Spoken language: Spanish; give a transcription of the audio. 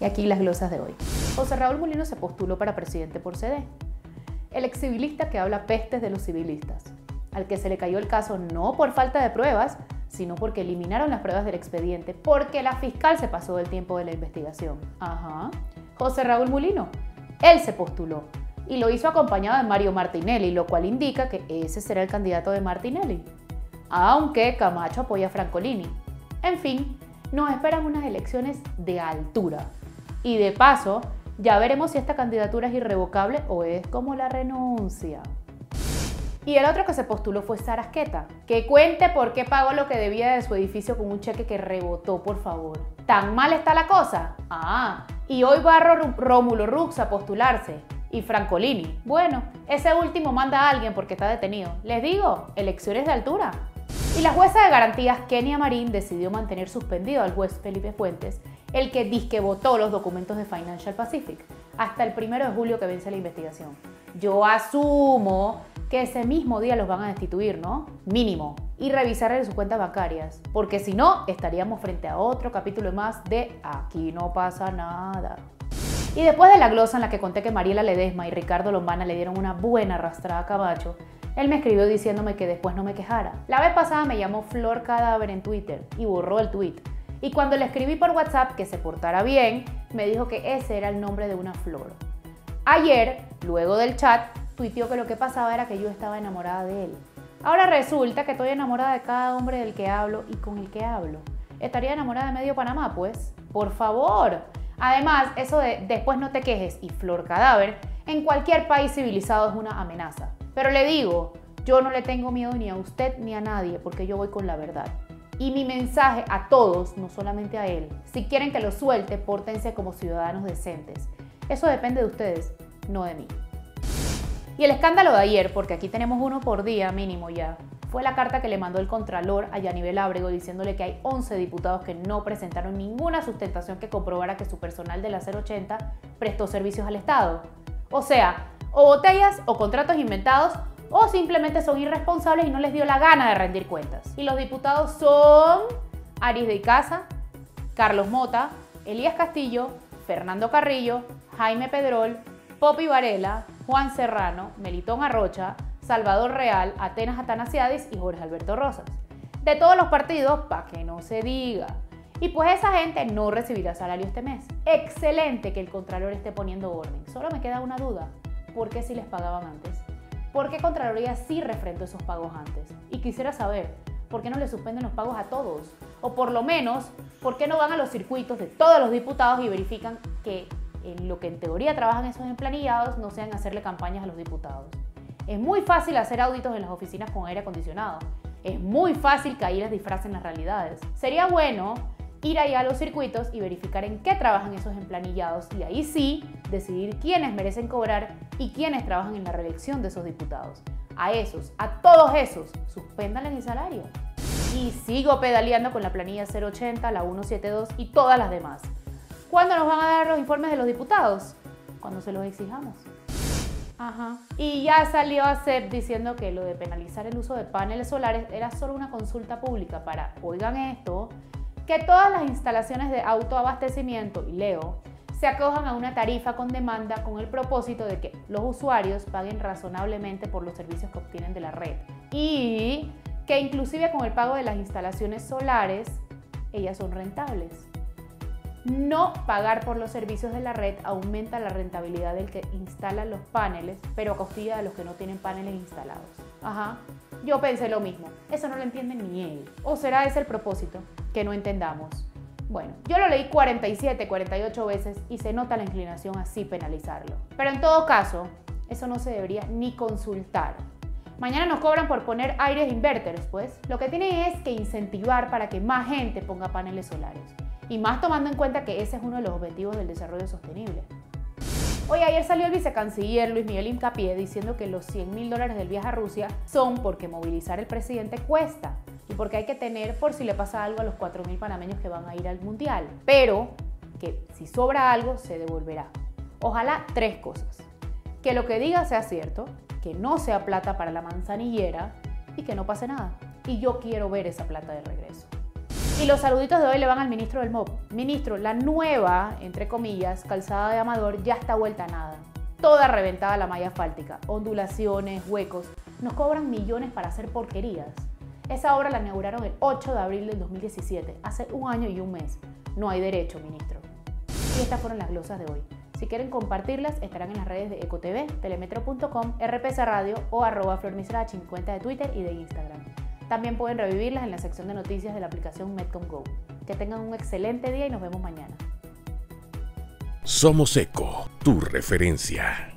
Y aquí las glosas de hoy. José Raúl Molino se postuló para presidente por CD. El ex civilista que habla pestes de los civilistas, al que se le cayó el caso no por falta de pruebas, sino porque eliminaron las pruebas del expediente, porque la fiscal se pasó del tiempo de la investigación. Ajá. José Raúl Molino. Él se postuló y lo hizo acompañado de Mario Martinelli, lo cual indica que ese será el candidato de Martinelli. Aunque Camacho apoya a Francolini. En fin, nos esperan unas elecciones de altura. Y de paso, ya veremos si esta candidatura es irrevocable o es como la renuncia. Y el otro que se postuló fue Sarasqueta. Que cuente por qué pagó lo que debía de su edificio con un cheque que rebotó, por favor. ¿Tan mal está la cosa? Ah, y hoy va Rómulo Rux a postularse. Y Francolini. Bueno, ese último manda a alguien porque está detenido. Les digo, elecciones de altura. Y la jueza de garantías Kenia Marín decidió mantener suspendido al juez Felipe Fuentes el que disque votó los documentos de Financial Pacific hasta el primero de julio que vence la investigación. Yo asumo que ese mismo día los van a destituir, ¿no? Mínimo. Y revisar sus cuentas bancarias. Porque si no, estaríamos frente a otro capítulo más de Aquí no pasa nada. Y después de la glosa en la que conté que Mariela Ledesma y Ricardo Lombana le dieron una buena arrastrada a Cabacho, él me escribió diciéndome que después no me quejara. La vez pasada me llamó Flor Cadáver en Twitter y borró el tweet. Y cuando le escribí por WhatsApp que se portara bien, me dijo que ese era el nombre de una flor. Ayer, luego del chat, tuiteó que lo que pasaba era que yo estaba enamorada de él. Ahora resulta que estoy enamorada de cada hombre del que hablo y con el que hablo. ¿Estaría enamorada de medio Panamá, pues? Por favor. Además, eso de después no te quejes y flor cadáver, en cualquier país civilizado es una amenaza. Pero le digo, yo no le tengo miedo ni a usted ni a nadie porque yo voy con la verdad. Y mi mensaje a todos, no solamente a él, si quieren que lo suelte, pórtense como ciudadanos decentes. Eso depende de ustedes, no de mí. Y el escándalo de ayer, porque aquí tenemos uno por día mínimo ya, fue la carta que le mandó el Contralor a Yanivel Ábrego diciéndole que hay 11 diputados que no presentaron ninguna sustentación que comprobara que su personal de la 080 prestó servicios al Estado. O sea, o botellas o contratos inventados o simplemente son irresponsables y no les dio la gana de rendir cuentas. Y los diputados son Aris de Icaza, Carlos Mota, Elías Castillo, Fernando Carrillo, Jaime Pedrol, Popi Varela, Juan Serrano, Melitón Arrocha, Salvador Real, Atenas Atanasiadis y Jorge Alberto Rosas. De todos los partidos, para que no se diga. Y pues esa gente no recibirá salario este mes. Excelente que el Contralor esté poniendo orden. Solo me queda una duda. ¿Por qué si les pagaban antes? ¿Por qué Contraloría sí refrendó esos pagos antes? Y quisiera saber, ¿por qué no le suspenden los pagos a todos? O por lo menos, ¿por qué no van a los circuitos de todos los diputados y verifican que en lo que en teoría trabajan esos emplanillados no sean hacerle campañas a los diputados? Es muy fácil hacer auditos en las oficinas con aire acondicionado. Es muy fácil que ahí les disfracen las realidades. Sería bueno ir ahí a los circuitos y verificar en qué trabajan esos emplanillados y ahí sí decidir quiénes merecen cobrar y quiénes trabajan en la reelección de esos diputados. A esos, a todos esos, suspendan el salario. Y sigo pedaleando con la planilla 080, la 172 y todas las demás. ¿Cuándo nos van a dar los informes de los diputados? Cuando se los exijamos. Ajá. Y ya salió a CEP diciendo que lo de penalizar el uso de paneles solares era solo una consulta pública para, oigan esto, que todas las instalaciones de autoabastecimiento, y leo, se acojan a una tarifa con demanda con el propósito de que los usuarios paguen razonablemente por los servicios que obtienen de la red. Y que inclusive con el pago de las instalaciones solares, ellas son rentables. No pagar por los servicios de la red aumenta la rentabilidad del que instala los paneles, pero a costilla de los que no tienen paneles instalados. Ajá. Yo pensé lo mismo. Eso no lo entiende ni él. ¿O será ese el propósito? Que no entendamos. Bueno, yo lo leí 47, 48 veces y se nota la inclinación así penalizarlo. Pero en todo caso, eso no se debería ni consultar. Mañana nos cobran por poner aires inverters, pues. Lo que tiene es que incentivar para que más gente ponga paneles solares. Y más tomando en cuenta que ese es uno de los objetivos del desarrollo sostenible. Hoy ayer salió el vicecanciller Luis Miguel Incapié diciendo que los 100 mil dólares del viaje a Rusia son porque movilizar el presidente cuesta y porque hay que tener por si le pasa algo a los 4 mil panameños que van a ir al mundial. Pero que si sobra algo se devolverá. Ojalá tres cosas. Que lo que diga sea cierto, que no sea plata para la manzanillera y que no pase nada. Y yo quiero ver esa plata de regreso. Y los saluditos de hoy le van al ministro del MOB. Ministro, la nueva, entre comillas, calzada de Amador ya está vuelta a nada. Toda reventada la malla asfáltica, ondulaciones, huecos. Nos cobran millones para hacer porquerías. Esa obra la inauguraron el 8 de abril del 2017, hace un año y un mes. No hay derecho, ministro. Y estas fueron las glosas de hoy. Si quieren compartirlas, estarán en las redes de EcoTV, telemetro.com, RPC Radio o arroba flormisrachi en cuenta de Twitter y de Instagram. También pueden revivirlas en la sección de noticias de la aplicación Medcom Go. Que tengan un excelente día y nos vemos mañana. Somos Eco, tu referencia.